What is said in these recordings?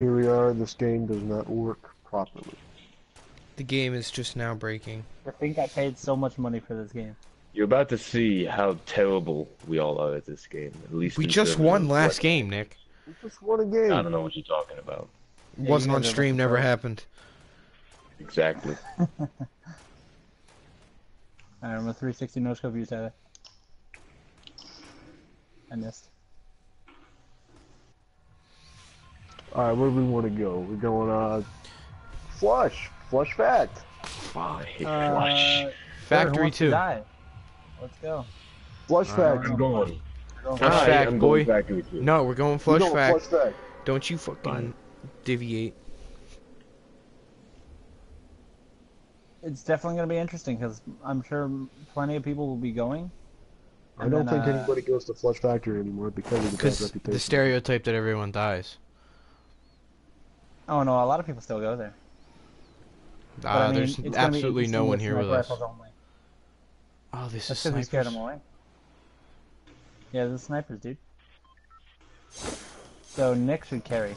Here we are, this game does not work properly. The game is just now breaking. I think I paid so much money for this game. You're about to see how terrible we all are at this game. At least We just won last what- game, Nick. We just won a game. I don't know what you're talking about. Yeah, Wasn't on stream, never for- happened. Exactly. Alright, I'm a 360 no scope you Tyler. I missed. Alright, where do we want to go? We're going, uh, Flush. Flush Fact. I hate Uh, Flush. sure, Factory wants 2. Let's go. Flush Fact. I'm going. Flush Alright, fact, I'm boy. going factory two. No, we're going We're flush going fact. Flush Fact. Don't you fucking Fine. deviate. It's definitely going to be interesting because I'm sure plenty of people will be going. I don't then, think uh, anybody goes to Flush Factory anymore because of the bad reputation. the stereotype that everyone dies. Oh no, a lot of people still go there. But, Ah, I mean, there's it's be absolutely no one here with us. only. Oh, this That's is because we scared them away. Yeah, the snipers, dude. So Nick should carry.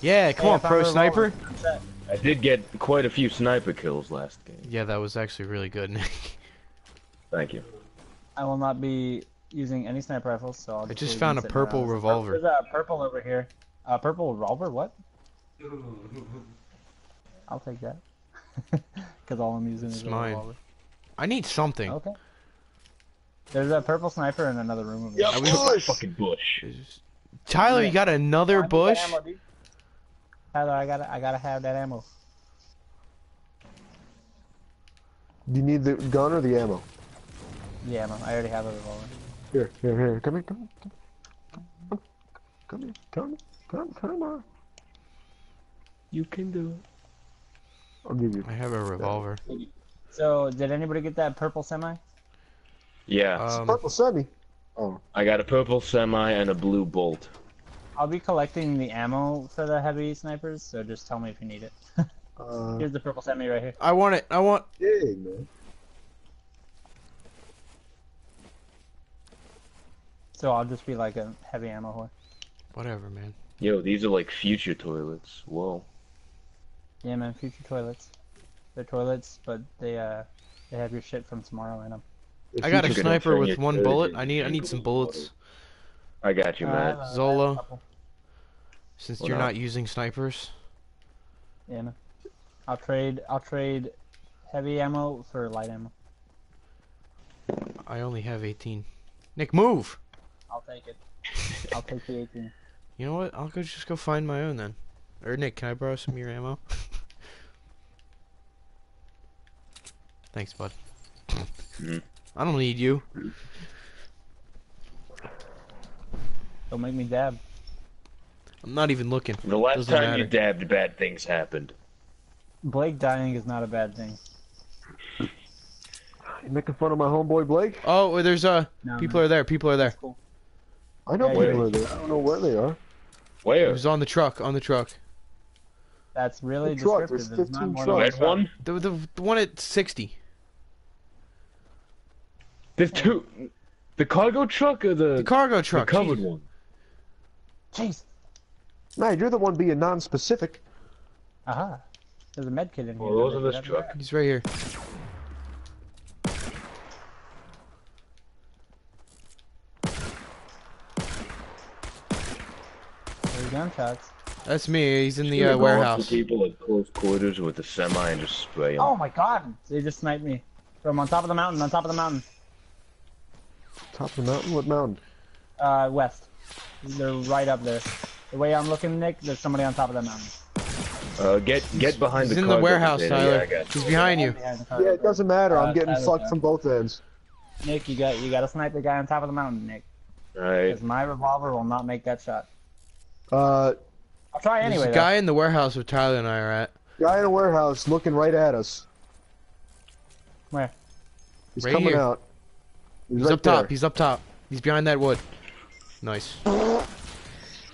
Yeah, come Hey, on, pro sniper. I'm set. I did get quite a few sniper kills last game. Yeah, that was actually really good, Nick. Thank you. I will not be using any sniper rifles, so I'll just I just, just found a purple around. revolver. There's a purple over here. A purple revolver? What? I'll take that. Because all I'm using It's is a mine. revolver. I need something. Okay. There's a purple sniper in another room over Yep. there. I Bush! fucking bush. Tyler, you got another I bush? ammo. Tyler, I gotta, I gotta have that ammo. Do you need the gun or the ammo? The ammo. I already have a revolver. Here, here, here. Come here, come here. Come, come here, come, come, come on. You can do it. I'll give you. I have a revolver. So, did anybody get that purple semi? Yeah, Um, Purple semi. Oh, I got a purple semi and a blue bolt. I'll be collecting the ammo for the heavy snipers, so just tell me if you need it. uh, Here's the purple semi right here. I want it. I want. yay, man. So I'll just be like a heavy ammo whore. Whatever, man. Yo, these are like future toilets. Whoa. Yeah, man, future toilets. They're toilets, but they uh they have your shit from tomorrow in them. If I got a sniper with one turret bullet. I need. I need some bullets. I got you, Uh, man. I Zola. Since What you're up? not using snipers. Yeah, man. I'll trade. I'll trade heavy ammo for light ammo. I only have 18. Nick, move. I'll take it. I'll take the 18. You know what? I'll go just go find my own then. Or Nick, can I borrow some of your ammo? Thanks, bud. Mhm. I don't need you. Don't make me dab. I'm not even looking. The last Doesn't time you dabbed, bad things happened. Blake dying is not a bad thing. You making fun of my homeboy Blake? Oh, there's uh No, people are there. People are there. Cool. I know Yeah, people yeah. are there. I don't know where they are. Where? It was on the truck. On the truck. That's really The truck, descriptive. there's There's not 15 more trucks. than Red one? The, the the one at 60. There's two. The cargo truck or the, The cargo the truck. covered jeez. one? Jeez. Man, you're the one being non-specific. Aha. There's a med kit in here. Well, those Don't are they? this truck. He's right here. There's gunshots. That's me. He's in the uh, go up to warehouse. people at close quarters with a semi and just spray them. Oh my god! They just sniped me. From on top of the mountain, on top of the mountain. Top of the mountain? What mountain? Uh, west. They're right up there. The way I'm looking, Nick, there's somebody on top of that mountain. Uh, get get behind He's the in the warehouse, container. Tyler. Yeah, I. He's behind you. Behind Yeah, it doesn't matter. Uh, I'm getting Tyler's fucked down. from both ends. Nick, you got you got to snipe the guy on top of the mountain, Nick. Right. Because my revolver will not make that shot. Uh, I'll try There's anyway. a though. guy in the warehouse where Tyler and I are at. guy in a warehouse looking right at us. Where? He's Right coming here. out. He's, He's right up top. He's up top. He's behind that wood. Nice. I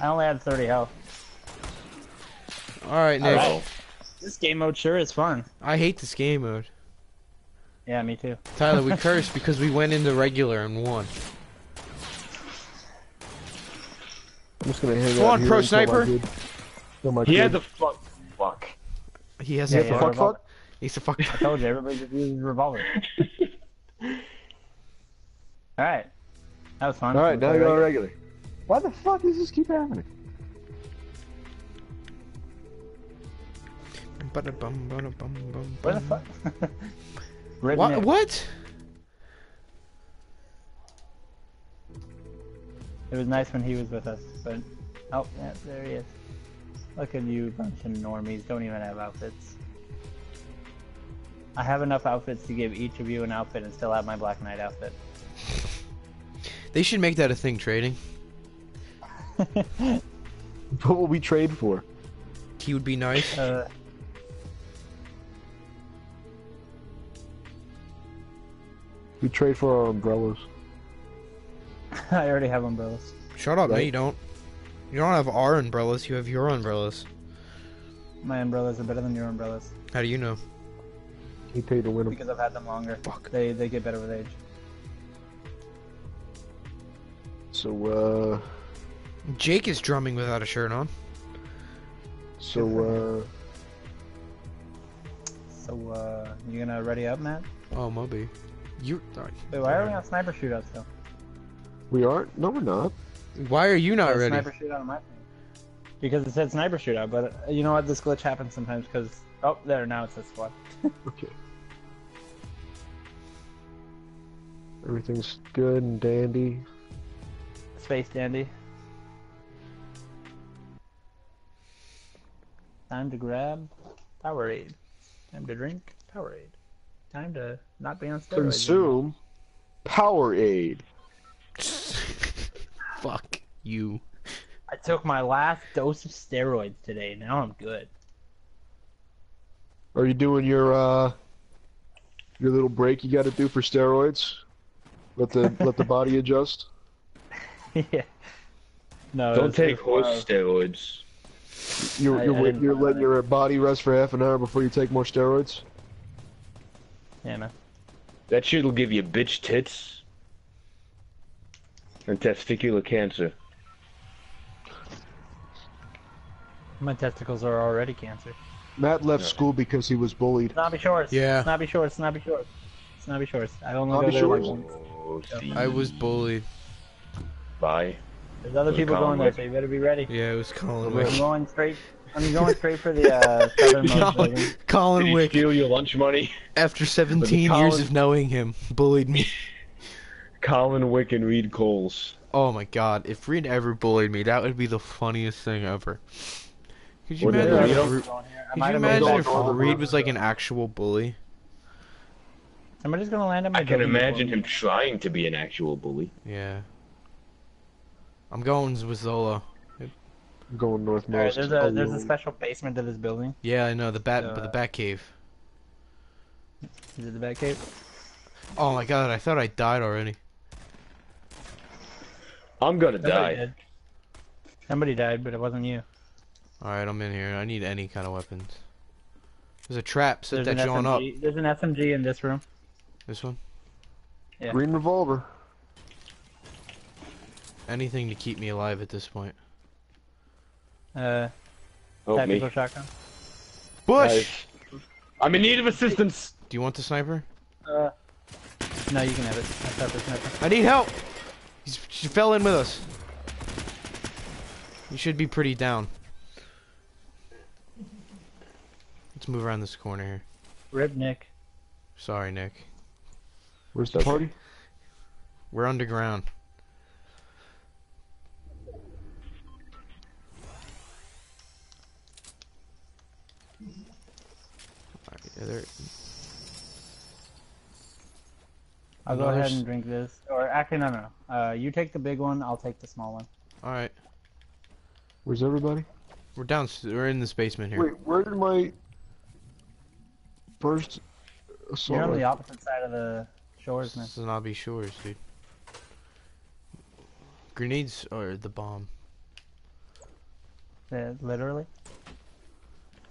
only had 30 health. All right, Nick. Alright. This game mode sure is fun. I hate this game mode. Yeah, me too. Tyler, we cursed because we went into regular and won. I'm just gonna hang Go out on, here pro sniper. get- Oh my He God. had the fuck. Fuck. He has Yeah, a yeah, fuck. fuck fuck? He's a fuck. I told you, everybody just uses revolver. Alright. That was fun. All right, now you play go regular? regular. Why the fuck does this keep happening? Ba-da-bum, ba-da-bum, bum, Where the fuck? What? What? It was nice when he was with us, but oh yeah, there he is. Look at you, bunch of normies. Don't even have outfits. I have enough outfits to give each of you an outfit and still have my Black Knight outfit. They should make that a thing. Trading. What will we trade for? He would be nice. uh, We trade for our umbrellas. I already have umbrellas. Shut up, no Right. you don't. You don't have our umbrellas. You have your umbrellas. My umbrellas are better than your umbrellas How do you know? He paid to win them. because I've had them longer. Fuck. They they get better with age. So, uh, Jake is drumming without a shirt on. so, uh... So uh, you gonna ready up, Matt? Oh, Moby. You. Sorry. Wait, why are we on sniper shootout still? uh, we aren't? No, we're not. Why are you not ready? Sniper shootout on my thing. Because it said sniper shootout, but uh, you know what? This glitch happens sometimes because oh, there now it says squad. Okay. Everything's good and dandy. Space dandy. Time to grab Powerade. Time to drink Powerade. Time to not be on steroids. anymore. Consume Powerade. Fuck you. I took my last dose of steroids today. Now I'm good. Are you doing your uh your little break you got to do for steroids? Let the let the body adjust. yeah. No. Don't take it's, horse uh, steroids. You're you're, I wait- didn't you're letting your body rest for half an hour before you take more steroids. Yeah, man. That shit'll give you bitch tits and testicular cancer. My testicles are already cancer. Matt left Yeah. school because he was bullied. Snobby shorts. Yeah. Snobby shorts. Snobby shorts. Snobby shorts. I only Snobby go there like shorts? Oh. I was bullied. Bye. There's other people Colin going there, so you better be ready. Yeah, it was Colin I'm Wick. going straight. I'm going straight for the uh, southernmost Colin, building. Did Colin he Wick, steal your lunch money? after 17 years of knowing him, bullied me. Colin Wick and Reed Coles. Oh my god, if Reed ever bullied me, that would be the funniest thing ever. Could you What imagine if. Re- Going here. I could you imagine if. Reed was like an actual bully? Somebody's gonna land at my I can imagine him trying to be an actual bully. Yeah. I'm going with Zola. I'm going Alright, northmost. there's a there's a special basement to this building. Yeah, I know the bat, So, but the uh, bat cave. Is it the bat cave? Oh my god, I thought I died already. I'm gonna Somebody die. did. Somebody died, but it wasn't you. All right, I'm in here. I need any kind of weapons. There's a trap. Set There's that an John up. There's an SMG in this room. This one. yeah. Green revolver. Anything to keep me alive at this point. Uh, Help me. shotgun. Bush. I'm in need of assistance. Do you want the sniper? Uh, no, you can have it. I'll start the sniper. I need help. He's, she fell in with us. You should be pretty down. Let's move around this corner here. Rip Nick. Sorry, Nick. Where's the party? We're underground. Alright, yeah, there- I'll go ahead and drink this. Or actually, no, no, no. Uh, you take the big one. I'll take the small one. Alright, Where's everybody? we're down. We're in this basement here. Wait, where did my first assault? You're on the opposite side of the shores, man. This is not be shores, dude. Grenades or the bomb? Uh, literally.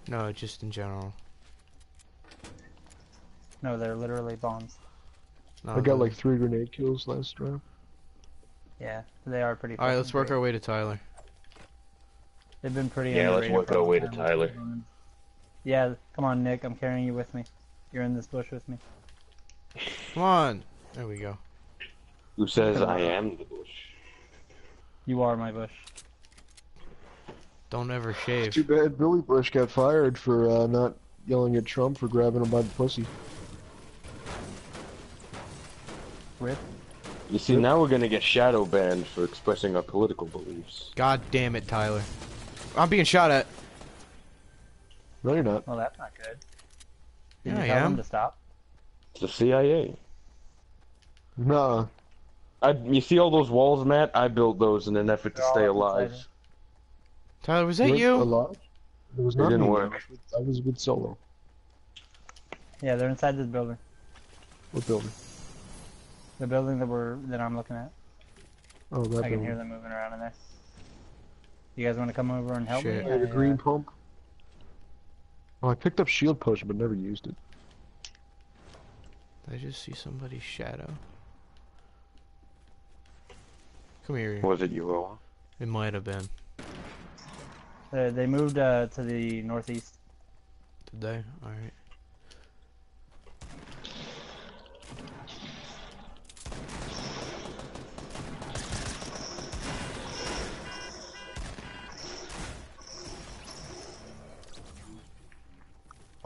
No, just in general. No, they're literally bombs. No, I got the- like three grenade kills last round. Yeah, they are pretty. All right, let's work great. our way to Tyler. They've been pretty. Yeah, let's work our way to. Tyler. Yeah, come on, Nick. I'm carrying you with me. You're in this bush with me. Come on. There we go. Who says I am the bush? You are my bush. Don't ever shave. Too bad Billy Bush got fired for uh, not yelling at Trump for grabbing him by the pussy. Rip. You see, now we're gonna get shadow banned for expressing our political beliefs. God damn it, Tyler. I'm being shot at. No, you're not. Well, that's not good. Did Yeah, you I tell am. them to stop? It's the CIA. Nah. I, you see all those walls, Matt? I built those in an effort to They're all stay alive. it. Tyler, was that weren't you? alive? It was It didn't me. work. I was with, I was with Solo. Yeah, they're inside this building. What building? The building that we're that I'm looking at. Oh, that I can building. hear them moving around in there. You guys want to come over and help Shit. me? Yeah, the green uh, pump. Oh, I picked up shield potion, but never used it. Did I just see somebody's shadow? Come here. Was it you, Owen? It might have been. they, they moved uh, to the northeast. Did they? Alright.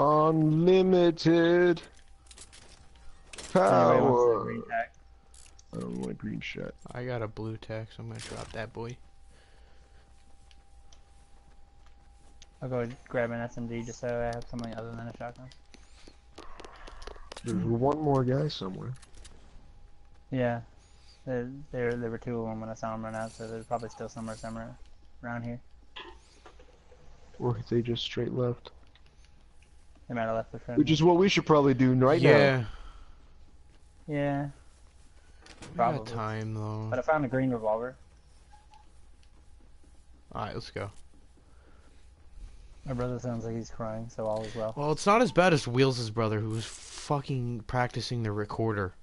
Unlimited Anybody wants the power. green tack? I don't want green shot. I got a blue tack, so I'm gonna drop that boy. I'll go grab an SMG just so I have something other than a shotgun. There's one more guy somewhere. Yeah, there, there, there were two of them when I saw them run out, so there's probably still somewhere somewhere around here. Or if they just straight left. They might have left the friend. Which is what we should probably do right now. yeah. Yeah, We got Probably. time though. but I found a green revolver. Alright, let's go. My brother sounds like he's crying, so all is well. Well, it's not as bad as Wheels' brother, who was fucking practicing the recorder.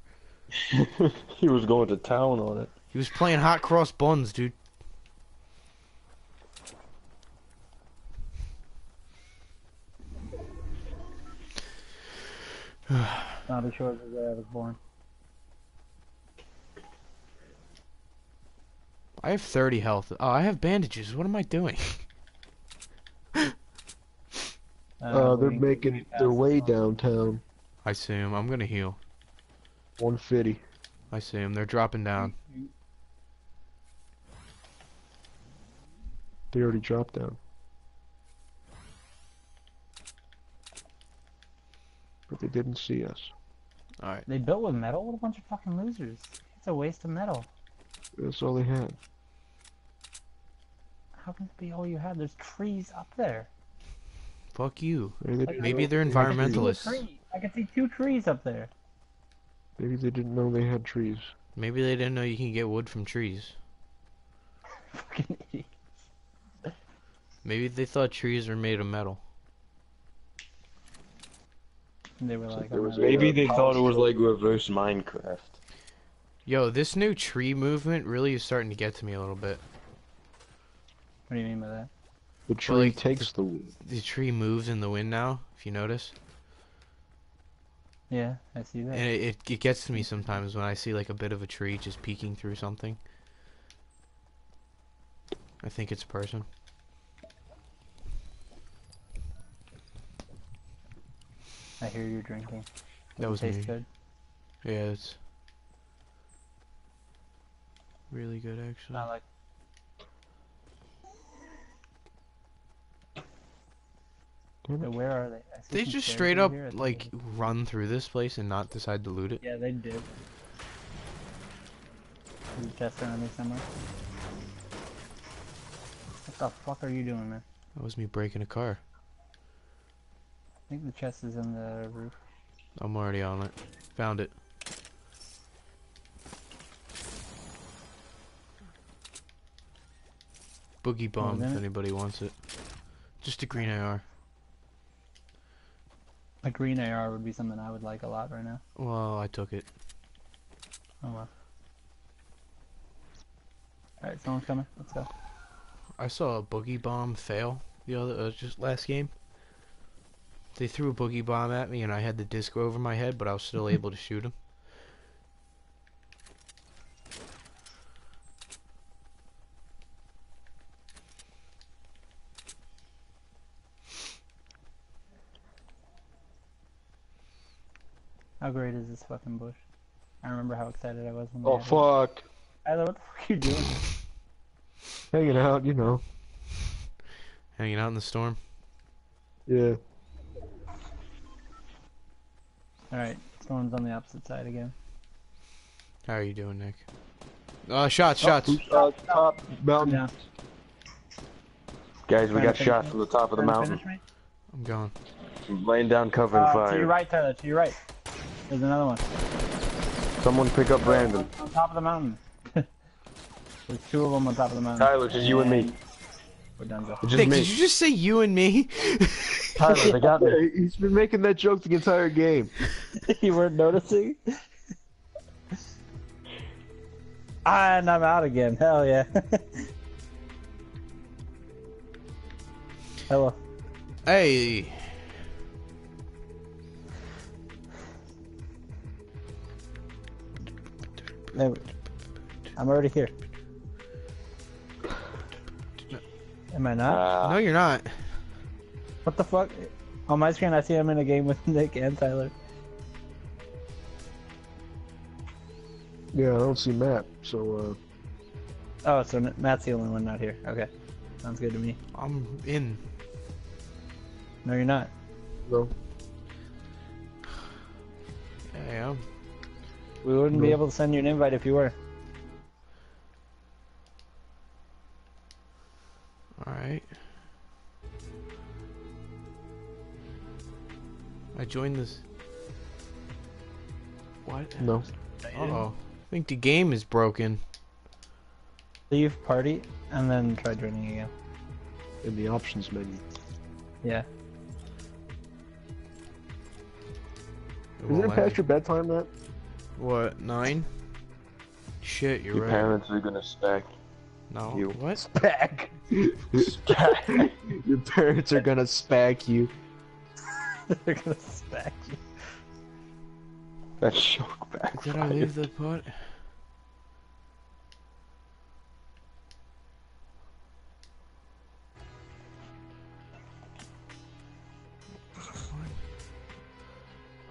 he was going to town on it. He was playing hot cross buns, dude. Not as short as I was born. I have 30 health. Oh, I have bandages. What am I doing? Uh, they're making their way on. downtown. I see him. I'm gonna heal. 150. I see him. They're dropping down. They already dropped down. But they didn't see us. Alright. They built with metal? What a bunch of fucking losers. It's a waste of metal. That's all they had. How can it be all you had? There's trees up there. Fuck you. Maybe they, Like, didn't Maybe know they're they had trees. environmentalists. I can see two trees up there. Maybe they didn't know they had trees. Maybe they didn't know you can get wood from trees. Fucking idiot. Maybe they thought trees were made of metal. They were like, there oh, was a- Maybe uh, they thought it was like reverse Minecraft. Yo, this new tree movement really is starting to get to me a little bit. What do you mean by that? The tree like, takes the wood. The tree moves in the wind now, if you notice. Yeah, I see that. And it, it, it gets to me sometimes when I see like a bit of a tree just peeking through something. I think it's a person. I hear you drinking. That was taste me. good. Yeah, it's really good actually. Not like So where are they? They just straight up here. I think like run through this place and not decide to loot it. Yeah, they did. There's a chest around me somewhere. What the fuck are you doing, man? That was me breaking a car. I think the chest is in the roof. I'm already on it. Found it. Boogie bomb if anybody wants it. Just a green AR. A green AR would be something I would like a lot right now. Well, I took it. Oh well. Alright, someone's coming. Let's go. I saw a boogie bomb fail the other uh, just last game. They threw a boogie bomb at me and I had the disc over my head, but I was still able to shoot him. How great is this fucking bush? I remember how excited I was when Oh they had it. fuck. Tyler, what the fuck are you doing? Hanging out, you know. Hanging out in the storm. Yeah. Alright, storm's on the opposite side again. How are you doing, Nick? Uh, shots, shots. Uh, top mountain. Yeah. Guys, we got to shot finish from the top of the mountain. I'm gone. I'm laying down cover and Uh, fire. to your right, Tyler, to your right. There's another one. Someone pick up Brandon. On top of the mountain. There's two of them on top of the mountain. Tyler, just you and me. We're done, Joe. Nick, me. did you just say you and me? Tyler, they got me. He's been making that joke the entire game. you weren't noticing? Ah, and I'm out again. Hell yeah. Hello. hey. There I'm already here. Am I not? Uh, No, you're not. What the fuck? On my screen, I see I'm in a game with Nick and Tyler. Yeah, I don't see Matt, so uh... Oh, so Matt's the only one not here. Okay. Sounds good to me. I'm in. No, you're not. no. I'm. We wouldn't be able to send you an invite if you were. I joined this. What? No. Uh oh. I think the game is broken. Leave party and then try joining again. In the options menu. Yeah. It Is won't it past your bedtime, Matt? What, nine? Shit, you're your right. parents are gonna stack. No. you. What? Back. your parents are gonna spack you. They're gonna smack you. That shock back. Did I leave the pot?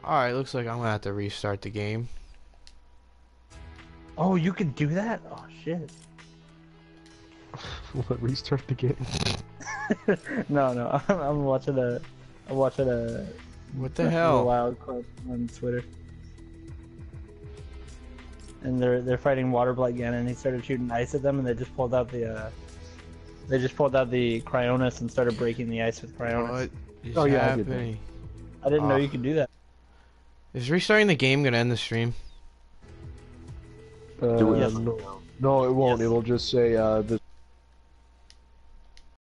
Alright, looks like I'm gonna have to restart the game. Oh, you can do that? Oh shit. What, restart the game? no, no. I'm, I'm watching a. I'm watching a. What the a hell? wild clip on Twitter. And they're they're fighting water blight again, and he started shooting ice at them, and they just pulled out the. Uh, they just pulled out the Cryonis and started breaking the ice with Cryonis. What is Oh, yeah, I did that. happening? I didn't know Ah. you could do that. Is restarting the game gonna end the stream? Uh, Do it. no. no, it won't. Yes. It'll just say uh, the